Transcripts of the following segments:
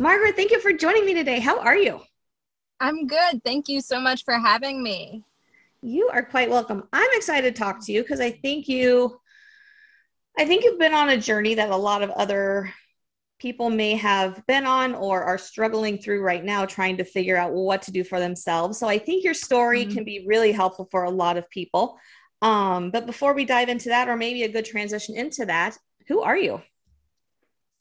Margaret, thank you for joining me today. How are you? I'm good. Thank you so much for having me. You are quite welcome. I'm excited to talk to you because I think you I think you've been on a journey that a lot of other people may have been on or are struggling through right now trying to figure out what to do for themselves. So I think your story mm-hmm. can be really helpful for a lot of people. Um, but before we dive into that, or maybe a good transition into that, who are you?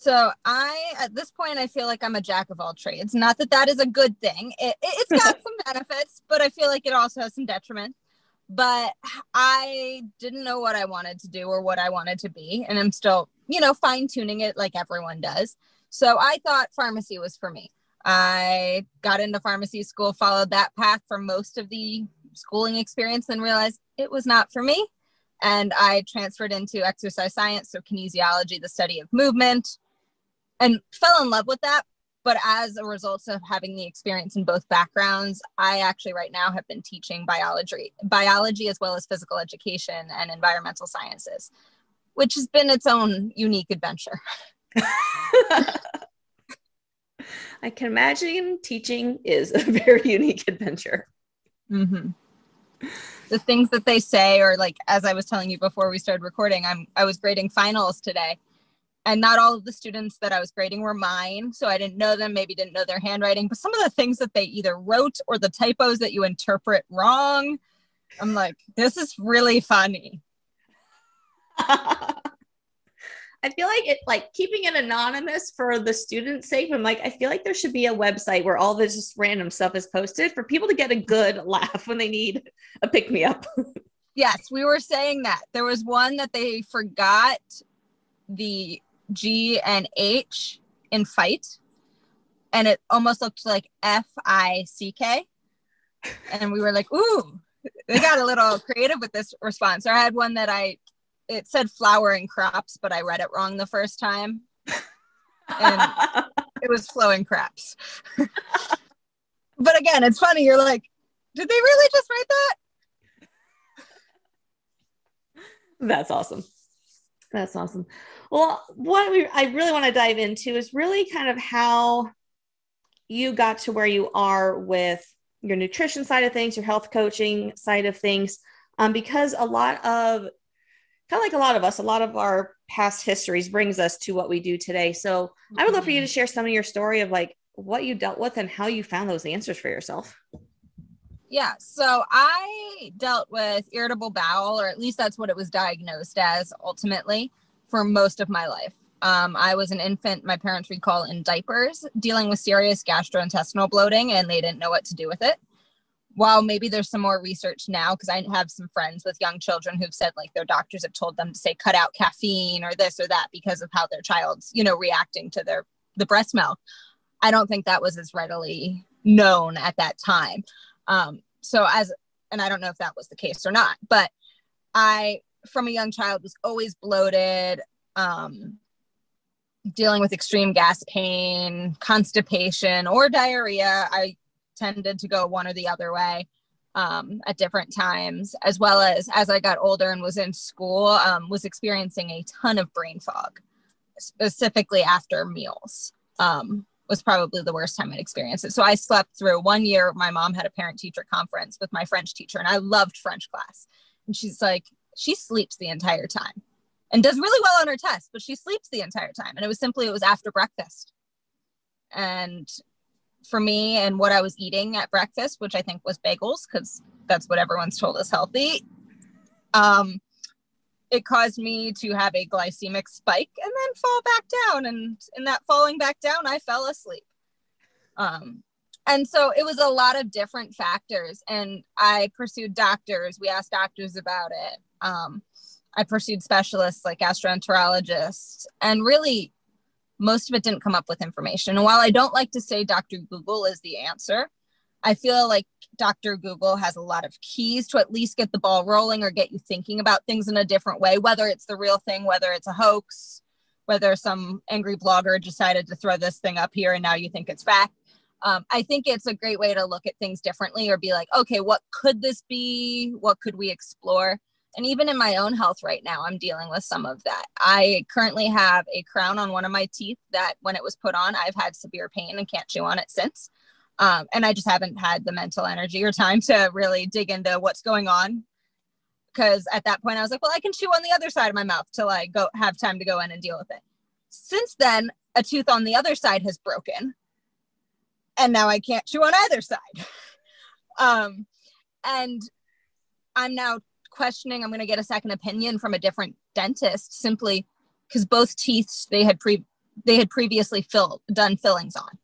So I, at this point, I feel like I'm a jack of all trades. Not that that is a good thing. It, has got some benefits, but I feel like it also has some detriment. But I didn't know what I wanted to do or what I wanted to be, and I'm still, you know, fine tuning it like everyone does. So I thought pharmacy was for me. I got into pharmacy school, followed that path for most of the schooling experience, and realized it was not for me. And I transferred into exercise science, so kinesiology, the study of movement, and fell in love with that. But as a result of having the experience in both backgrounds, I actually right now have been teaching biology, biology as well as physical education and environmental sciences, which has been its own unique adventure. I can imagine teaching is a very unique adventure. Mm-hmm. The things that they say, or like as I was telling you before we started recording, I'm I was grading finals today, and not all of the students that I was grading were mine. So I didn't know them, maybe didn't know their handwriting, but some of the things that they either wrote or the typos that you interpret wrong, I'm like, this is really funny. I feel like it like keeping it anonymous for the student's sake. I'm like, I feel like there should be a website where all this just random stuff is posted for people to get a good laugh when they need a pick me up. yes, we were saying that. There was one that they forgot the G and H in fight. And it almost looked like F I C K. And we were like, ooh, they got a little creative with this response. Or I had one that I, it said flowering crops, but I read it wrong the first time. And it was flowing crops. but again, it's funny. You're like, did they really just write that? That's awesome. That's awesome. Well, what we, I really want to dive into is really kind of how you got to where you are with your nutrition side of things, your health coaching side of things, um, because a lot of kind of like a lot of us, a lot of our past histories brings us to what we do today. So mm-hmm. I would love for you to mm-hmm. share some of your story of like what you dealt with and how you found those answers for yourself. Yeah, so I dealt with irritable bowel, or at least that's what it was diagnosed as ultimately for most of my life. Um, I was an infant, my parents recall in diapers, dealing with serious gastrointestinal bloating, and they didn't know what to do with it. While maybe there's some more research now, because I have some friends with young children who've said like their doctors have told them to say cut out caffeine or this or that because of how their child's, you know, reacting to their the breast milk. I don't think that was as readily known at that time. Um, so as and I don't know if that was the case or not, but I from a young child was always bloated, um, dealing with extreme gas pain, constipation, or diarrhea. I tended to go one or the other way um, at different times, as well as as I got older and was in school, um, was experiencing a ton of brain fog, specifically after meals. Um, was probably the worst time I'd experienced it. So I slept through one year. My mom had a parent teacher conference with my French teacher, and I loved French class. And she's like, she sleeps the entire time and does really well on her test, but she sleeps the entire time. And it was simply, it was after breakfast. And for me and what I was eating at breakfast, which I think was bagels, because that's what everyone's told us healthy, um, it caused me to have a glycemic spike and then fall back down. And in that falling back down, I fell asleep. Um, and so it was a lot of different factors. And I pursued doctors. We asked doctors about it. Um, I pursued specialists like gastroenterologists, and really most of it didn't come up with information. And while I don't like to say Dr. Google is the answer, I feel like Dr. Google has a lot of keys to at least get the ball rolling or get you thinking about things in a different way, whether it's the real thing, whether it's a hoax, whether some angry blogger decided to throw this thing up here and now you think it's fact. Um, I think it's a great way to look at things differently or be like, okay, what could this be? What could we explore? and even in my own health right now, I'm dealing with some of that. I currently have a crown on one of my teeth that when it was put on, I've had severe pain and can't chew on it since. Um, and I just haven't had the mental energy or time to really dig into what's going on. Because at that point, I was like, well, I can chew on the other side of my mouth till I go have time to go in and deal with it. Since then, a tooth on the other side has broken, and now I can't chew on either side. um, and I'm now questioning. I'm going to get a second opinion from a different dentist simply because both teeth they had pre they had previously filled done fillings on.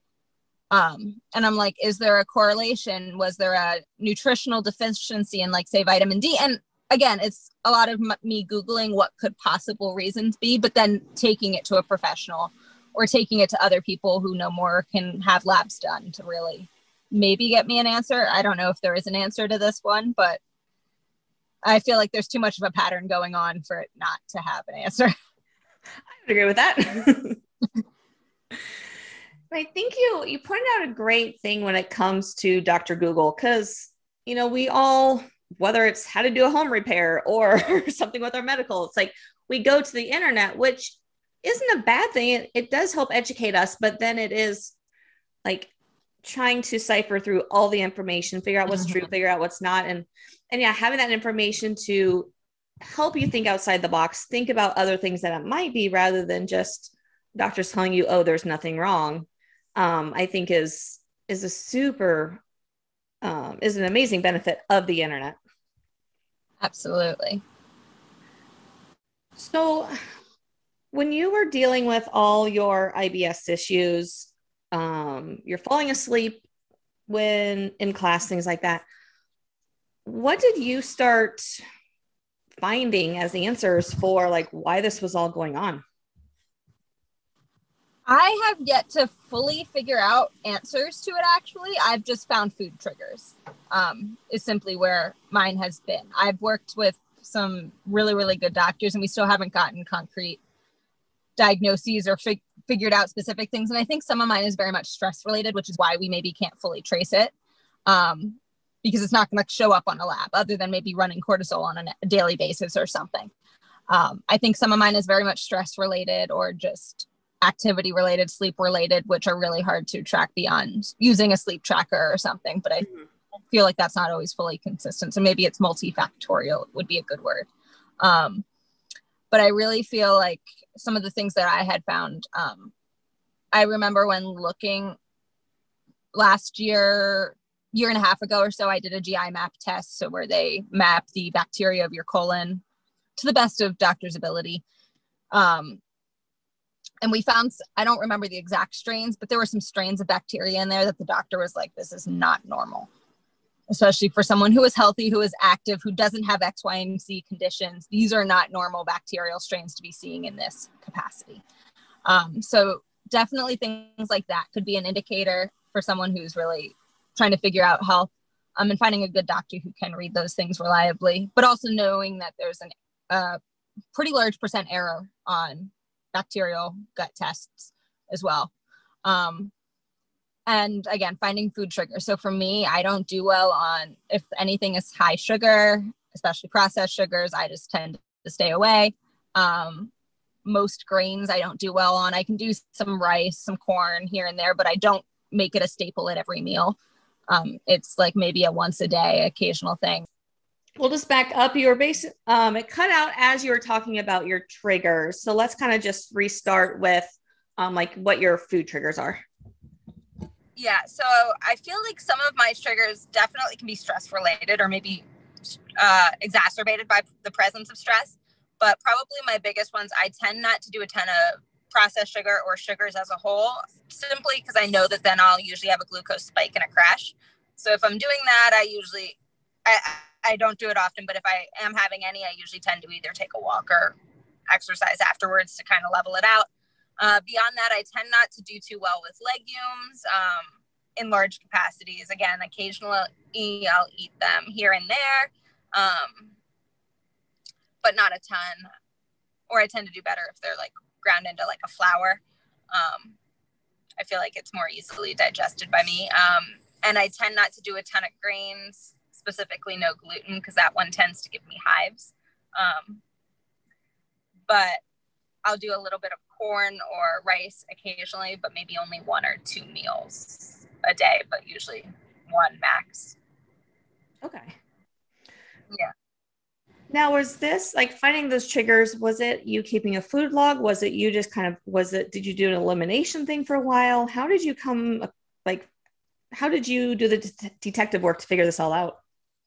Um, and I'm like, is there a correlation? Was there a nutritional deficiency in like say vitamin D? And again, it's a lot of me googling what could possible reasons be, but then taking it to a professional or taking it to other people who know more can have labs done to really maybe get me an answer. I don't know if there is an answer to this one, but I feel like there's too much of a pattern going on for it not to have an answer. I would agree with that. I think you you pointed out a great thing when it comes to Dr. Google because you know we all whether it's how to do a home repair or something with our medical, it's like we go to the internet, which isn't a bad thing. It, it does help educate us, but then it is like trying to cipher through all the information, figure out what's mm-hmm. true, figure out what's not, and and yeah, having that information to help you think outside the box, think about other things that it might be rather than just doctors telling you, oh, there's nothing wrong. Um, I think is is a super um, is an amazing benefit of the internet. Absolutely. So, when you were dealing with all your IBS issues, um, you're falling asleep when in class, things like that. What did you start finding as answers for like why this was all going on? I have yet to fully figure out answers to it actually. I've just found food triggers. Um, is simply where mine has been. I've worked with some really, really good doctors and we still haven't gotten concrete diagnoses or fig- figured out specific things. And I think some of mine is very much stress related, which is why we maybe can't fully trace it. Um, because it's not going to show up on a lab other than maybe running cortisol on a daily basis or something. Um, I think some of mine is very much stress related or just activity related, sleep related, which are really hard to track beyond using a sleep tracker or something. But I mm-hmm. feel like that's not always fully consistent. So maybe it's multifactorial would be a good word. Um, but I really feel like some of the things that I had found, um, I remember when looking last year, year and a half ago or so, I did a GI map test. So where they map the bacteria of your colon to the best of doctor's ability. Um, and we found i don't remember the exact strains but there were some strains of bacteria in there that the doctor was like this is not normal. Especially for someone who is healthy who is active who doesn't have x y and z conditions these are not normal bacterial strains to be seeing in this capacity. Um, so definitely things like that could be an indicator for someone who's really trying to figure out health um, and finding a good doctor who can read those things reliably but also knowing that there's a uh, pretty large percent error on bacterial gut tests as well. Um, and again, finding food triggers. So for me, I don't do well on if anything is high sugar, especially processed sugars, I just tend to stay away. Um, most grains I don't do well on. I can do some rice, some corn here and there, but I don't make it a staple at every meal. Um, it's like maybe a once a day occasional thing we'll just back up. You were basic. Um, it cut out as you were talking about your triggers. So let's kind of just restart with um, like what your food triggers are. Yeah. So I feel like some of my triggers definitely can be stress related or maybe uh, exacerbated by the presence of stress. But probably my biggest ones, I tend not to do a ton of processed sugar or sugars as a whole, simply because I know that then I'll usually have a glucose spike and a crash. So if I'm doing that, I usually I, I don't do it often, but if I am having any, I usually tend to either take a walk or exercise afterwards to kind of level it out. Uh, beyond that, I tend not to do too well with legumes um, in large capacities. Again, occasionally I'll eat them here and there, um, but not a ton. Or I tend to do better if they're like ground into like a flour. Um, I feel like it's more easily digested by me. Um, and I tend not to do a ton of grains specifically no gluten because that one tends to give me hives. Um, but I'll do a little bit of corn or rice occasionally, but maybe only one or two meals a day, but usually one max. Okay. Yeah. Now, was this like finding those triggers? Was it you keeping a food log? Was it you just kind of, was it, did you do an elimination thing for a while? How did you come, like, how did you do the detective work to figure this all out?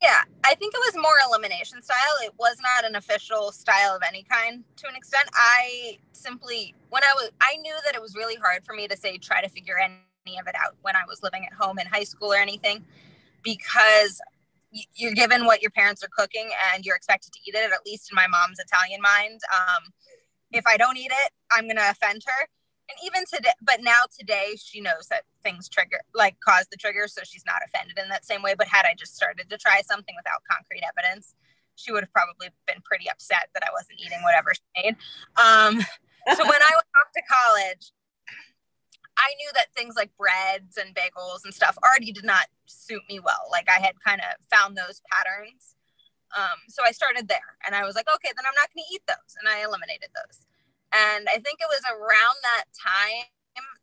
Yeah, I think it was more elimination style. It was not an official style of any kind to an extent. I simply, when I was, I knew that it was really hard for me to say, try to figure any of it out when I was living at home in high school or anything, because you're given what your parents are cooking and you're expected to eat it, at least in my mom's Italian mind. Um, if I don't eat it, I'm going to offend her and even today but now today she knows that things trigger like cause the trigger so she's not offended in that same way. But had i just started to try something without concrete evidence she would have probably been pretty upset that i wasn't eating whatever she made. Um, so when i went off to college i knew that things like breads and bagels and stuff already did not suit me well. Like i had kind of found those patterns. Um, so i started there and i was like okay then i'm not going to eat those. And i eliminated those and I think it was around that time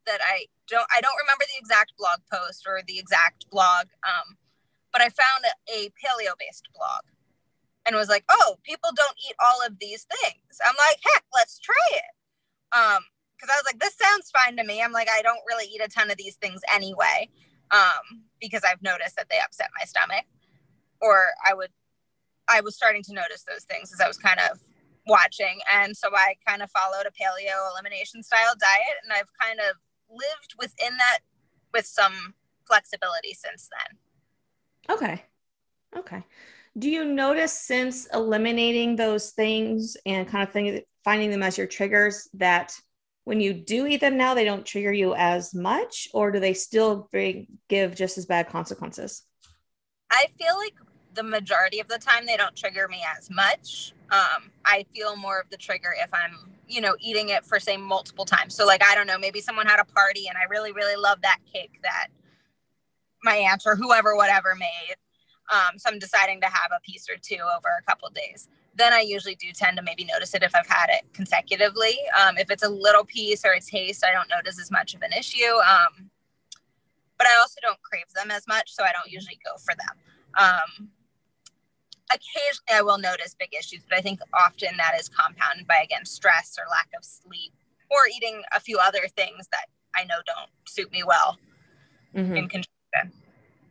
that I don't I don't remember the exact blog post or the exact blog, um, but I found a paleo based blog and was like, oh, people don't eat all of these things. I'm like, heck, let's try it. Um, because I was like, this sounds fine to me. I'm like, I don't really eat a ton of these things anyway, um, because I've noticed that they upset my stomach, or I would, I was starting to notice those things as I was kind of watching. And so I kind of followed a paleo elimination style diet and I've kind of lived within that with some flexibility since then. Okay. Okay. Do you notice since eliminating those things and kind of thing, finding them as your triggers that when you do eat them now, they don't trigger you as much, or do they still bring, give just as bad consequences? I feel like the majority of the time they don't trigger me as much. Um, I feel more of the trigger if I'm, you know, eating it for say multiple times. So like I don't know, maybe someone had a party and I really really love that cake that my aunt or whoever whatever made. Um, so I'm deciding to have a piece or two over a couple days. Then I usually do tend to maybe notice it if I've had it consecutively. Um, if it's a little piece or a taste, I don't notice as much of an issue. Um, but I also don't crave them as much, so I don't usually go for them. Um, occasionally I will notice big issues, but I think often that is compounded by again stress or lack of sleep or eating a few other things that I know don't suit me well mm-hmm. in conjunction.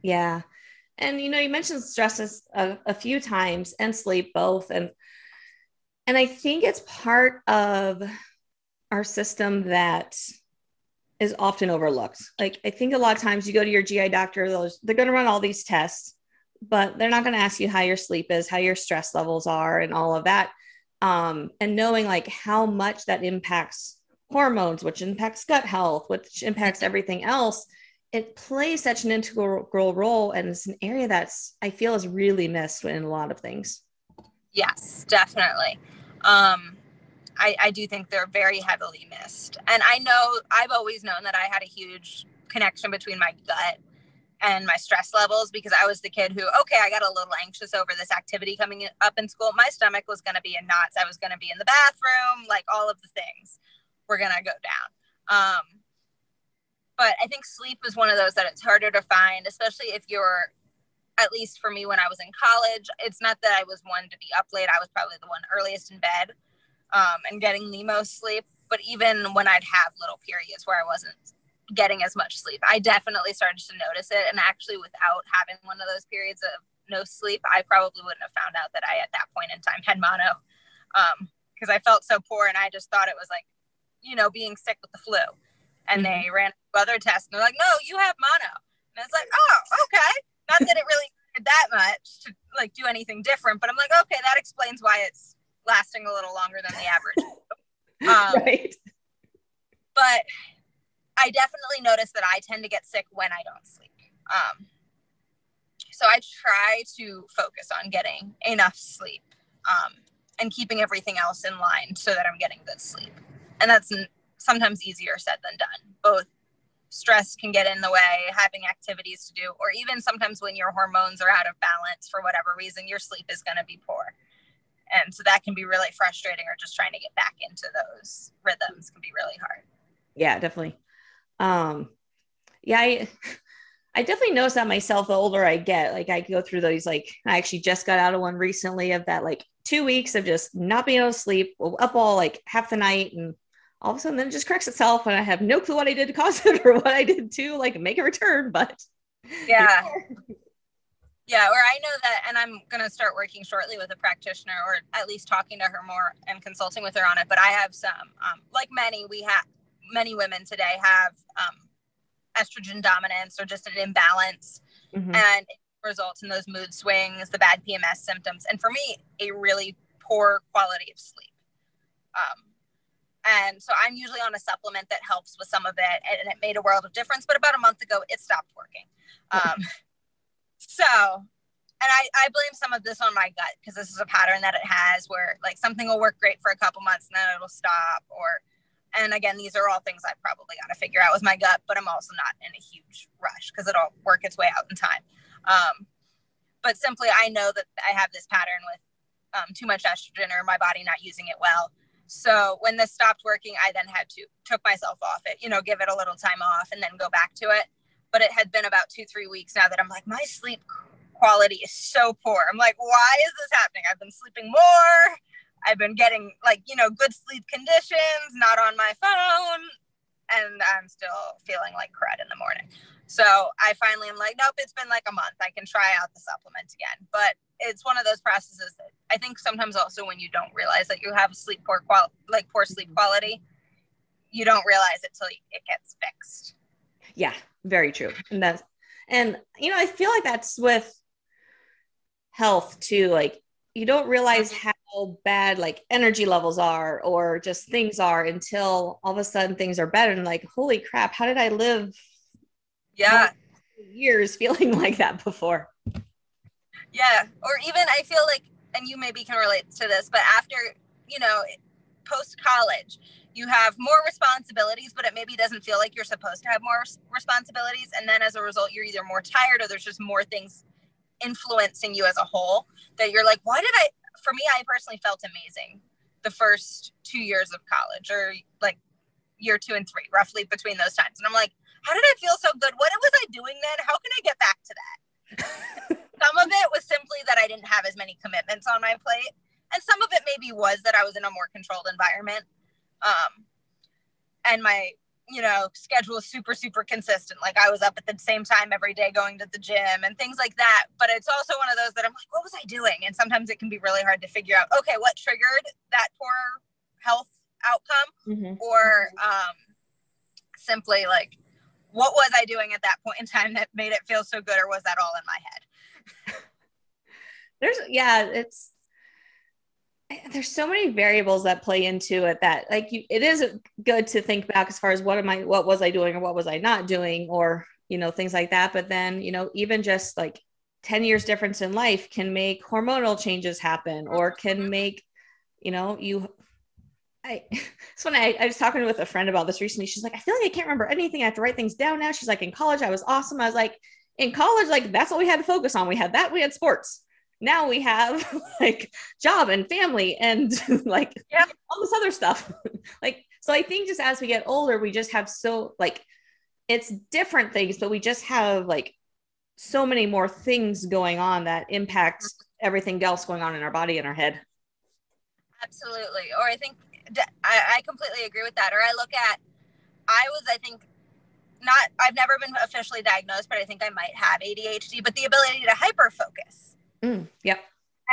Yeah. And you know, you mentioned stress a, a few times and sleep both. And and I think it's part of our system that is often overlooked. Like I think a lot of times you go to your GI doctor, those they're going to run all these tests but they're not going to ask you how your sleep is, how your stress levels are, and all of that. Um, and knowing like how much that impacts hormones, which impacts gut health, which impacts everything else, it plays such an integral role. And it's an area that's, I feel, is really missed in a lot of things. Yes, definitely. Um, I, I do think they're very heavily missed. And I know I've always known that I had a huge connection between my gut and my stress levels because I was the kid who, okay, I got a little anxious over this activity coming up in school. My stomach was going to be in knots. I was going to be in the bathroom, like all of the things were going to go down. Um, but I think sleep is one of those that it's harder to find, especially if you're, at least for me when I was in college. It's not that I was one to be up late. I was probably the one earliest in bed um, and getting the most sleep. But even when I'd have little periods where I wasn't getting as much sleep. I definitely started to notice it. And actually, without having one of those periods of no sleep, I probably wouldn't have found out that I, at that point in time, had mono because um, I felt so poor and I just thought it was like, you know, being sick with the flu. And mm-hmm. they ran other tests and they're like, no, you have mono. And it's like, oh, okay. Not that it really did that much to like do anything different, but I'm like, okay, that explains why it's lasting a little longer than the average. Um, right. But I definitely notice that I tend to get sick when I don't sleep. Um, so I try to focus on getting enough sleep um, and keeping everything else in line so that I'm getting good sleep. And that's sometimes easier said than done. Both stress can get in the way, having activities to do, or even sometimes when your hormones are out of balance for whatever reason, your sleep is going to be poor. and so that can be really frustrating or just trying to get back into those rhythms can be really hard yeah definitely um yeah i i definitely notice that myself the older i get. Like i go through those like i actually just got out of one recently of that like two weeks of just not being able to sleep up all like half the night and all of a sudden then it just corrects itself and i have no clue what i did to cause it or what i did to like make a return but yeah. yeah. Or i know that and i'm going to start working shortly with a practitioner or at least talking to her more and consulting with her on it but i have some um, like many we have many women today have um, estrogen dominance or just an imbalance mm-hmm. and it results in those mood swings the bad pms symptoms and for me a really poor quality of sleep. Um, and so i'm usually on a supplement that helps with some of it and it made a world of difference but about a month ago it stopped working. Um, so and I, I blame some of this on my gut because this is a pattern that it has where like something will work great for a couple months and then it'll stop or and again these are all things i probably got to figure out with my gut but i'm also not in a huge rush because it'll work its way out in time. Um, but simply i know that i have this pattern with um, too much estrogen or my body not using it well. So when this stopped working i then had to took myself off it you know give it a little time off and then go back to it. But it had been about two three weeks now that i'm like my sleep quality is so poor. I'm like why is this happening? I've been sleeping more I've been getting like, you know, good sleep conditions, not on my phone, and I'm still feeling like crud in the morning. So I finally am like, nope, it's been like a month. I can try out the supplement again. But it's one of those processes that I think sometimes also when you don't realize that you have sleep poor qual like poor sleep mm-hmm. quality, you don't realize it till it gets fixed. Yeah, very true. And that's and you know, I feel like that's with health too. Like you don't realize mm-hmm. How bad like energy levels are or just things are until all of a sudden things are better. And like holy crap how did i live yeah. years feeling like that before? Yeah or even i feel like and you maybe can relate to this but after you know post college you have more responsibilities but it maybe doesn't feel like you're supposed to have more responsibilities. And then as a result you're either more tired or there's just more things influencing you as a whole that you're like why did i for me, I personally felt amazing the first two years of college or like year two and three, roughly between those times. And I'm like, how did I feel so good? What was I doing then? How can I get back to that? some of it was simply that I didn't have as many commitments on my plate. And some of it maybe was that I was in a more controlled environment. Um, and my you know, schedule super, super consistent. Like I was up at the same time every day going to the gym and things like that. But it's also one of those that I'm like, what was I doing? And sometimes it can be really hard to figure out, okay, what triggered that poor health outcome? Mm-hmm. Or um, simply like, what was I doing at that point in time that made it feel so good? Or was that all in my head? There's, yeah, it's, there's so many variables that play into it that like you, it is good to think back as far as what am I what was I doing or what was I not doing or you know things like that. But then you know even just like 10 years difference in life can make hormonal changes happen or can make you know you I so when I, I was talking with a friend about this recently she's like I feel like I can't remember anything. I have to write things down now. She's like in college I was awesome. I was like in college like that's what we had to focus on. We had that we had sports now we have like job and family and like yeah. all this other stuff. Like so i think just as we get older we just have so like it's different things but we just have like so many more things going on that impacts everything else going on in our body and our head. Absolutely. Or i think I, I completely agree with that. Or i look at i was i think not i've never been officially diagnosed but i think i might have adhd but the ability to hyper focus Mm, yep.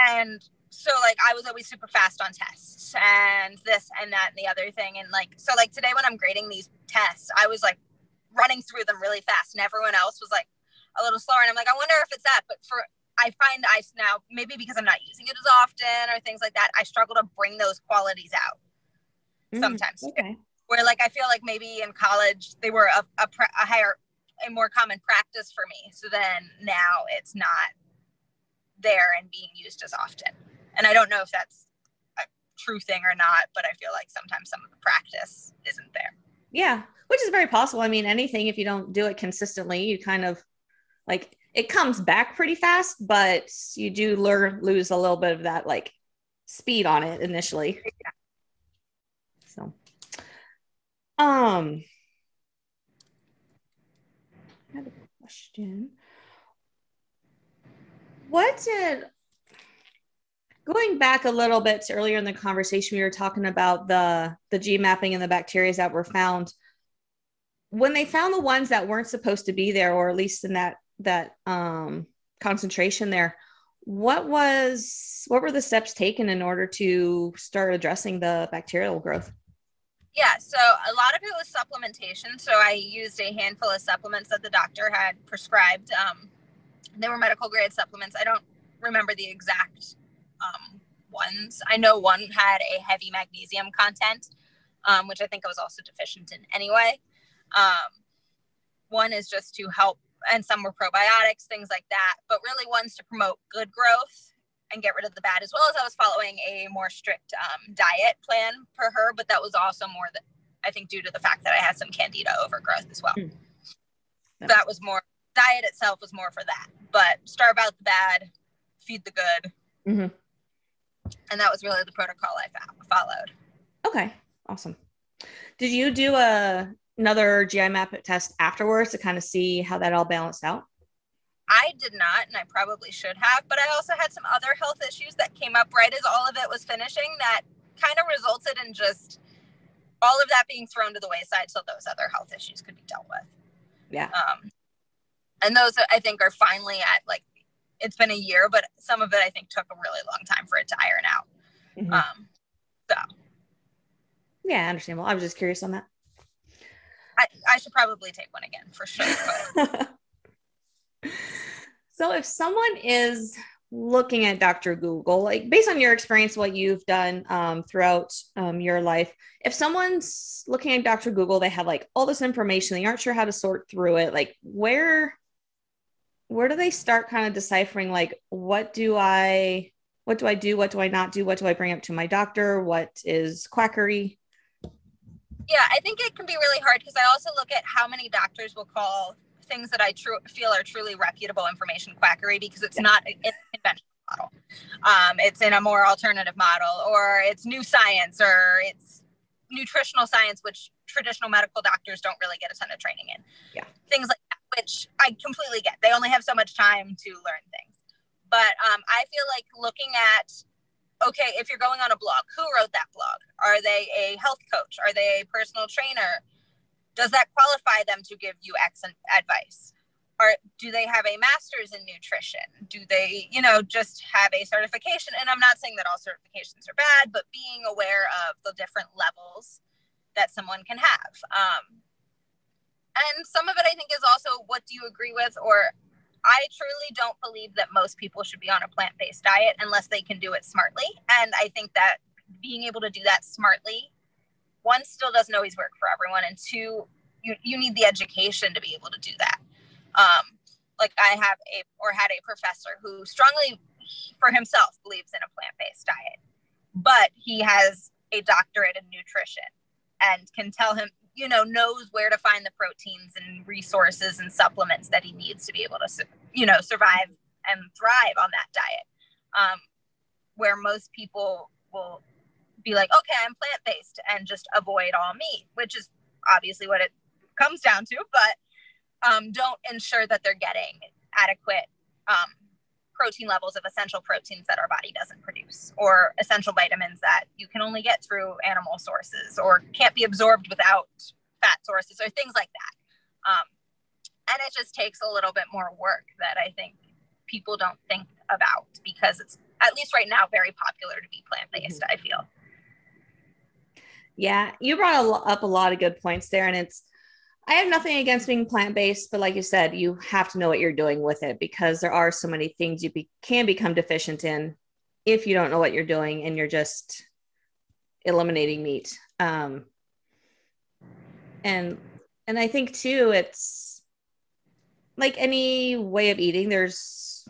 And so like I was always super fast on tests and this and that and the other thing. And like so like today when I'm grading these tests, I was like running through them really fast and everyone else was like a little slower. And I'm like, I wonder if it's that. But for I find I now maybe because I'm not using it as often or things like that, I struggle to bring those qualities out mm, sometimes. Okay. Where like I feel like maybe in college they were a, a, a higher a more common practice for me. So then now it's not there and being used as often. And I don't know if that's a true thing or not, but I feel like sometimes some of the practice isn't there. Yeah, which is very possible. I mean, anything, if you don't do it consistently, you kind of like it comes back pretty fast, but you do learn, lose a little bit of that like speed on it initially. Yeah. So, um, I have a question. What did going back a little bit to earlier in the conversation, we were talking about the the G mapping and the bacteria that were found. When they found the ones that weren't supposed to be there, or at least in that that um, concentration there, what was what were the steps taken in order to start addressing the bacterial growth? Yeah, so a lot of it was supplementation. So I used a handful of supplements that the doctor had prescribed. Um, they were medical grade supplements. I don't remember the exact um, ones. I know one had a heavy magnesium content, um, which I think I was also deficient in anyway. Um, one is just to help, and some were probiotics, things like that, but really one's to promote good growth and get rid of the bad, as well as I was following a more strict um, diet plan for her, but that was also more that I think due to the fact that I had some candida overgrowth as well. Mm. That was more diet itself was more for that, but starve out the bad, feed the good. Mm-hmm and that was really the protocol I followed. Okay, awesome. Did you do a another GI map test afterwards to kind of see how that all balanced out? I did not, and I probably should have, but I also had some other health issues that came up right as all of it was finishing that kind of resulted in just all of that being thrown to the wayside so those other health issues could be dealt with. Yeah. Um, and those I think are finally at like it's been a year, but some of it I think took a really long time for it to iron out. Mm-hmm. Um, so yeah, understandable. I was just curious on that. I, I should probably take one again for sure. so if someone is looking at Dr. Google, like based on your experience, what you've done um, throughout um, your life, if someone's looking at Dr. Google, they have like all this information, they aren't sure how to sort through it. Like where where do they start kind of deciphering like what do I what do I do? What do I not do? What do I bring up to my doctor? What is quackery? Yeah, I think it can be really hard because I also look at how many doctors will call things that I feel are truly reputable information quackery because it's yeah. not in a conventional model. Um, it's in a more alternative model, or it's new science, or it's nutritional science, which traditional medical doctors don't really get a ton of training in. Yeah, things like which I completely get. They only have so much time to learn things. But um, I feel like looking at, okay, if you're going on a blog, who wrote that blog? Are they a health coach? Are they a personal trainer? Does that qualify them to give you excellent advice? Or do they have a master's in nutrition? Do they, you know, just have a certification? And I'm not saying that all certifications are bad, but being aware of the different levels that someone can have. Um, and some of it I think is also what do you agree with or I truly don't believe that most people should be on a plant-based diet unless they can do it smartly. And I think that being able to do that smartly, one still doesn't always work for everyone, and two, you you need the education to be able to do that. Um, like I have a or had a professor who strongly for himself believes in a plant-based diet, but he has a doctorate in nutrition and can tell him you know knows where to find the proteins and resources and supplements that he needs to be able to you know survive and thrive on that diet. Um, where most people will be like okay i'm plant-based and just avoid all meat which is obviously what it comes down to but um, don't ensure that they're getting adequate um, protein levels of essential proteins that our body doesn't produce or essential vitamins that you can only get through animal sources or can't be absorbed without fat sources or things like that um, and it just takes a little bit more work that i think people don't think about because it's at least right now very popular to be plant-based mm-hmm. i feel yeah you brought up a lot of good points there and it's I have nothing against being plant based, but like you said, you have to know what you're doing with it because there are so many things you be- can become deficient in if you don't know what you're doing and you're just eliminating meat. Um, and and I think too, it's like any way of eating. There's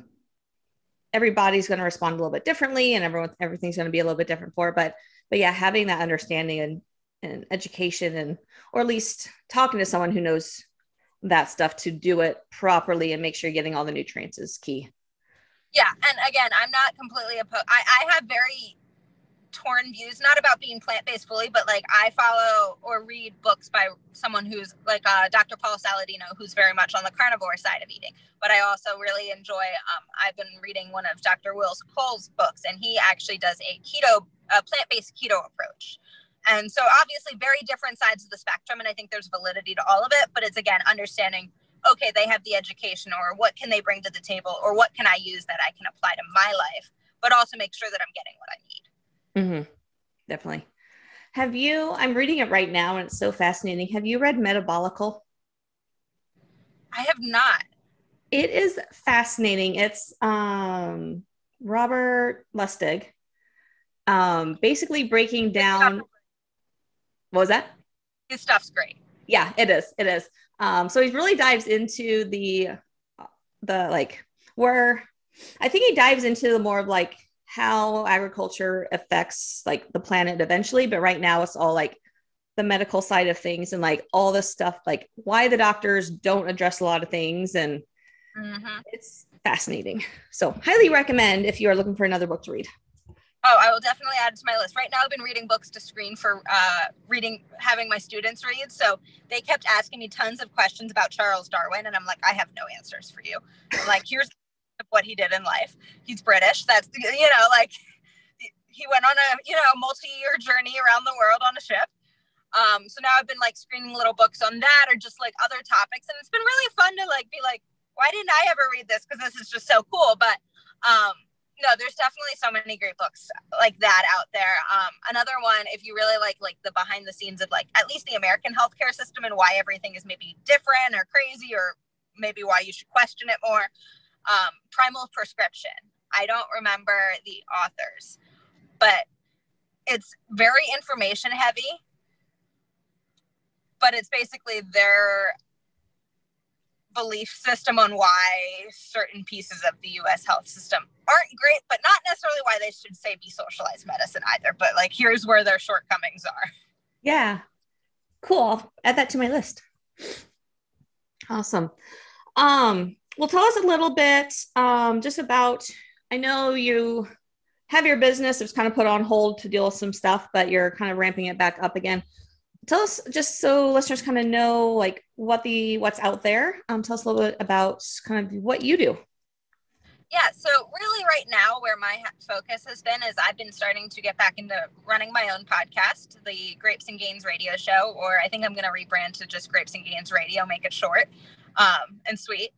everybody's going to respond a little bit differently, and everyone everything's going to be a little bit different for it. But but yeah, having that understanding and and education and or at least talking to someone who knows that stuff to do it properly and make sure you're getting all the nutrients is key. Yeah, and again, I'm not completely opposed. I, I have very torn views, not about being plant based fully, but like I follow or read books by someone who's like uh, Dr. Paul Saladino, who's very much on the carnivore side of eating. But I also really enjoy, um, I've been reading one of Dr. Will Cole's books, and he actually does a keto, a plant based keto approach. And so, obviously, very different sides of the spectrum. And I think there's validity to all of it. But it's again, understanding okay, they have the education, or what can they bring to the table, or what can I use that I can apply to my life, but also make sure that I'm getting what I need. Mm-hmm. Definitely. Have you? I'm reading it right now, and it's so fascinating. Have you read Metabolical? I have not. It is fascinating. It's um, Robert Lustig, um, basically breaking down. What was that? His stuff's great. Yeah, it is. It is. Um, so he really dives into the the like where I think he dives into the more of like how agriculture affects like the planet eventually but right now it's all like the medical side of things and like all this stuff like why the doctors don't address a lot of things and mm-hmm. it's fascinating so highly recommend if you are looking for another book to read oh i will definitely add it to my list right now i've been reading books to screen for uh, reading having my students read so they kept asking me tons of questions about charles darwin and i'm like i have no answers for you I'm like here's what he did in life. He's British. That's you know like he went on a you know multi-year journey around the world on a ship. Um, so now I've been like screening little books on that or just like other topics, and it's been really fun to like be like, why didn't I ever read this? Because this is just so cool. But um, no, there's definitely so many great books like that out there. Um, another one, if you really like like the behind the scenes of like at least the American healthcare system and why everything is maybe different or crazy or maybe why you should question it more um, Primal Prescription. I don't remember the authors, but it's very information heavy. But it's basically their belief system on why certain pieces of the US health system aren't great, but not necessarily why they should say be socialized medicine either. But like, here's where their shortcomings are. Yeah. Cool. add that to my list. Awesome. Um, well, tell us a little bit um, just about. I know you have your business; it was kind of put on hold to deal with some stuff, but you're kind of ramping it back up again. Tell us just so listeners kind of know like what the what's out there. Um, tell us a little bit about kind of what you do. Yeah, so really, right now, where my focus has been is I've been starting to get back into running my own podcast, the Grapes and Gains Radio Show, or I think I'm going to rebrand to just Grapes and Gains Radio, make it short um, and sweet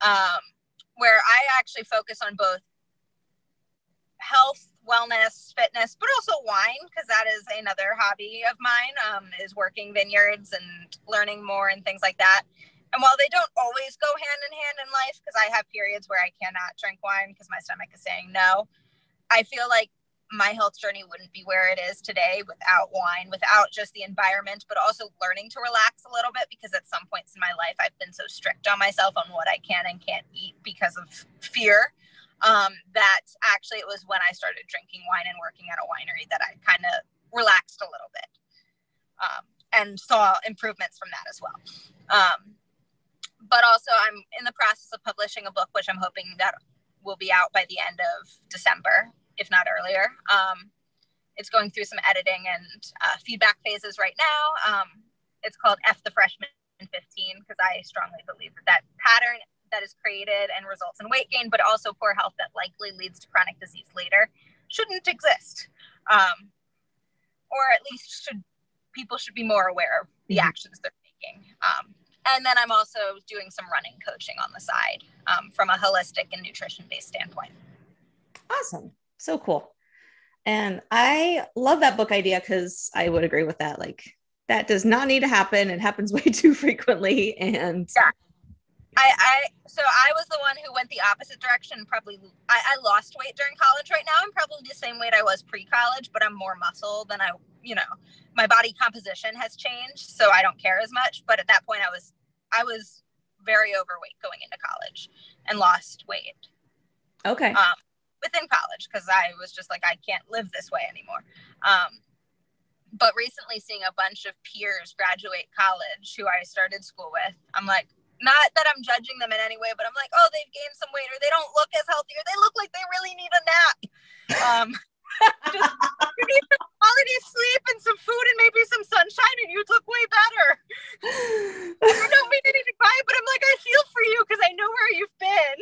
um, where I actually focus on both health, wellness, fitness, but also wine because that is another hobby of mine. Um, is working vineyards and learning more and things like that. And while they don't always go hand in hand in life, because I have periods where I cannot drink wine because my stomach is saying no, I feel like my health journey wouldn't be where it is today without wine, without just the environment, but also learning to relax a little bit because at some points in my life I've been so strict on myself on what I can and can't eat because of fear. Um, that actually it was when I started drinking wine and working at a winery that I kind of relaxed a little bit um, and saw improvements from that as well. Um, but also, I'm in the process of publishing a book, which I'm hoping that will be out by the end of December if not earlier. Um, it's going through some editing and uh, feedback phases right now. Um, it's called F the Freshman 15 because I strongly believe that that pattern that is created and results in weight gain, but also poor health that likely leads to chronic disease later, shouldn't exist. Um, or at least should people should be more aware of the mm-hmm. actions they're taking. Um, and then I'm also doing some running coaching on the side um, from a holistic and nutrition based standpoint. Awesome so cool. And I love that book idea because I would agree with that. Like that does not need to happen. It happens way too frequently. And yeah. I, I so I was the one who went the opposite direction. Probably I, I lost weight during college. Right now, I'm probably the same weight I was pre-college, but I'm more muscle than I. You know, my body composition has changed, so I don't care as much. But at that point, I was I was very overweight going into college and lost weight. Okay. Um, within college because I was just like, I can't live this way anymore. Um, but recently, seeing a bunch of peers graduate college who I started school with, I'm like, not that I'm judging them in any way, but I'm like, oh, they've gained some weight or they don't look as healthy or they look like they really need a nap. Um, Just, you need some quality sleep and some food and maybe some sunshine, and you'd look way better. I don't mean anything by but I'm like, I feel for you because I know where you've been.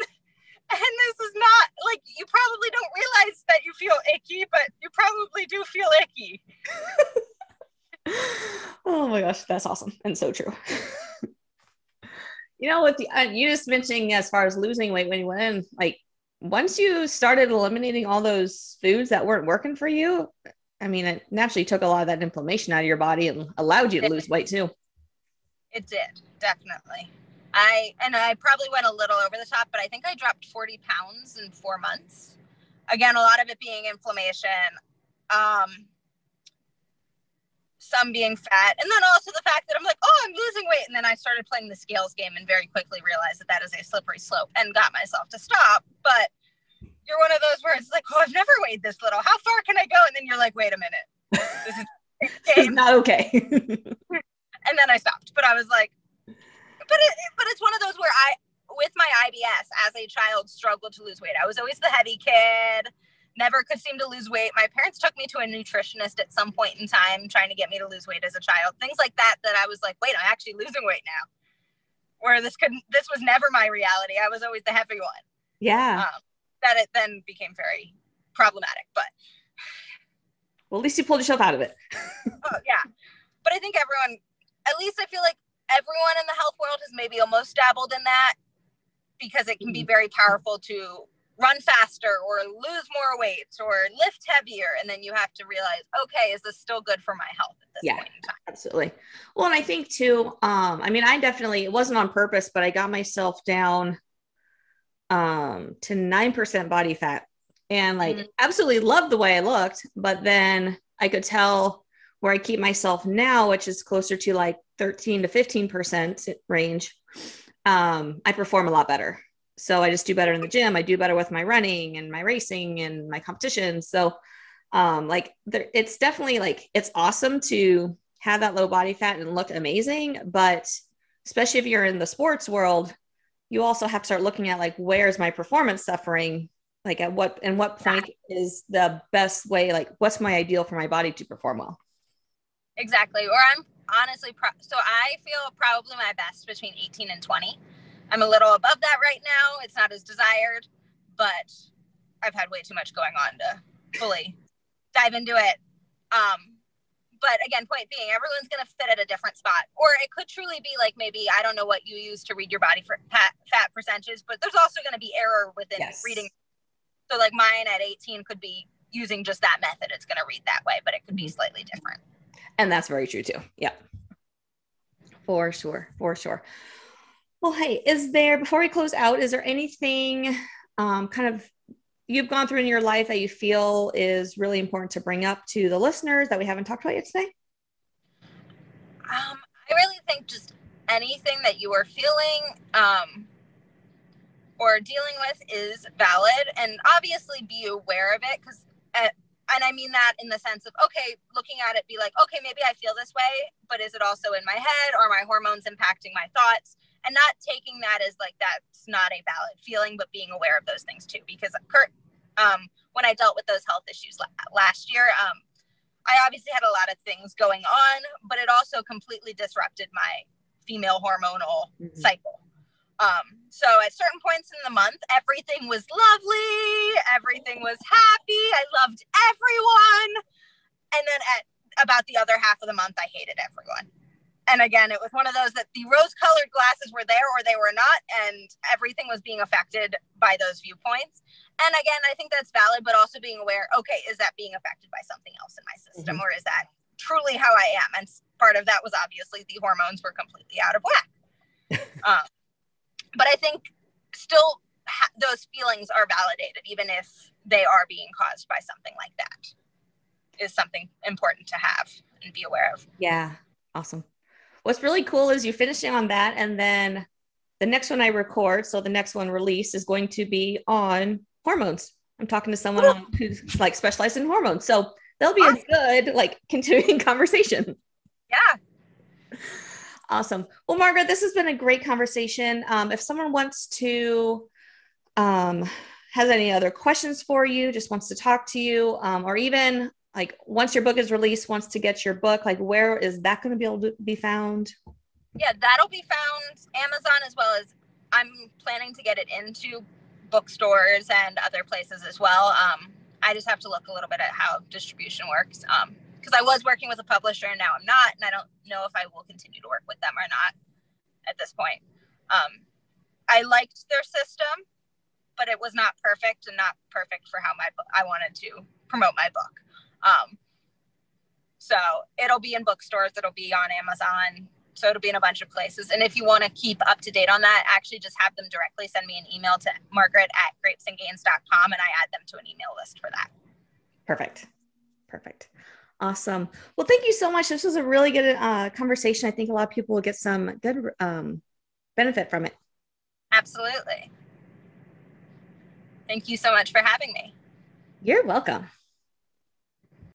And this is not like you probably don't realize that you feel icky, but you probably do feel icky. oh my gosh, that's awesome and so true. you know, with the, uh, you just mentioning as far as losing weight when you went in, like once you started eliminating all those foods that weren't working for you, I mean, it naturally took a lot of that inflammation out of your body and allowed you to lose weight too. It did, definitely. I and I probably went a little over the top, but I think I dropped 40 pounds in four months. Again, a lot of it being inflammation. Um, some being fat, and then also the fact that I'm like, oh, I'm losing weight, and then I started playing the scales game and very quickly realized that that is a slippery slope and got myself to stop. But you're one of those where it's like, oh, I've never weighed this little. How far can I go? And then you're like, wait a minute, this is not okay. and then I stopped, but I was like, but it, but it's one of those where I, with my IBS as a child, struggled to lose weight. I was always the heavy kid never could seem to lose weight. My parents took me to a nutritionist at some point in time trying to get me to lose weight as a child. Things like that that I was like, wait, I'm actually losing weight now. Where this couldn't this was never my reality. I was always the heavy one. Yeah. Um, that it then became very problematic. But well, at least you pulled yourself out of it. oh yeah. But I think everyone at least I feel like everyone in the health world has maybe almost dabbled in that because it can be mm-hmm. very powerful to run faster or lose more weight or lift heavier and then you have to realize okay is this still good for my health at this yeah, point in time? absolutely. Well and i think too um i mean i definitely it wasn't on purpose but i got myself down um to 9% body fat. And like mm-hmm. absolutely loved the way i looked but then i could tell where i keep myself now which is closer to like 13 to 15% range um i perform a lot better so I just do better in the gym. I do better with my running and my racing and my competitions. So um like there, it's definitely like it's awesome to have that low body fat and look amazing, but especially if you're in the sports world, you also have to start looking at like where's my performance suffering? Like at what and what point is the best way like what's my ideal for my body to perform well? Exactly. Or I'm honestly pro- so I feel probably my best between 18 and 20 I'm a little above that right now. It's not as desired, but I've had way too much going on to fully dive into it. Um, but again, point being, everyone's going to fit at a different spot. Or it could truly be like maybe, I don't know what you use to read your body for fat, fat percentages, but there's also going to be error within yes. reading. So, like mine at 18 could be using just that method. It's going to read that way, but it could be slightly different. And that's very true too. Yeah. For sure. For sure. Well, hey, is there, before we close out, is there anything um, kind of you've gone through in your life that you feel is really important to bring up to the listeners that we haven't talked about yet today? Um, I really think just anything that you are feeling um, or dealing with is valid, and obviously be aware of it because. And I mean that in the sense of, okay, looking at it, be like, okay, maybe I feel this way, but is it also in my head? Are my hormones impacting my thoughts? And not taking that as like that's not a valid feeling, but being aware of those things too. Because Kurt, um, when I dealt with those health issues last year, um, I obviously had a lot of things going on, but it also completely disrupted my female hormonal mm-hmm. cycle. Um, so at certain points in the month, everything was lovely, everything was happy, I loved everyone. And then at about the other half of the month, I hated everyone and again, it was one of those that the rose colored glasses were there or they were not, and everything was being affected by those viewpoints. And again, I think that's valid, but also being aware okay, is that being affected by something else in my system, mm-hmm. or is that truly how I am? And part of that was obviously the hormones were completely out of whack. um, but I think still ha- those feelings are validated, even if they are being caused by something like that, is something important to have and be aware of. Yeah, awesome what's really cool is you finishing on that and then the next one I record, so the next one release is going to be on hormones. I'm talking to someone who's like specialized in hormones. So there'll be awesome. a good like continuing conversation. Yeah. Awesome. Well, Margaret, this has been a great conversation. Um, if someone wants to um, has any other questions for you, just wants to talk to you, um, or even like once your book is released, wants to get your book, like where is that going to be able to be found? Yeah, that'll be found Amazon as well as I'm planning to get it into bookstores and other places as well. Um, I just have to look a little bit at how distribution works. because um, I was working with a publisher and now I'm not, and I don't know if I will continue to work with them or not at this point. Um, I liked their system, but it was not perfect and not perfect for how my I wanted to promote my book. Um, so it'll be in bookstores, it'll be on Amazon, so it'll be in a bunch of places. And if you want to keep up to date on that, actually just have them directly send me an email to margaret at grapesandgains.com and I add them to an email list for that. Perfect. Perfect. Awesome. Well, thank you so much. This was a really good uh, conversation. I think a lot of people will get some good um, benefit from it. Absolutely. Thank you so much for having me. You're welcome.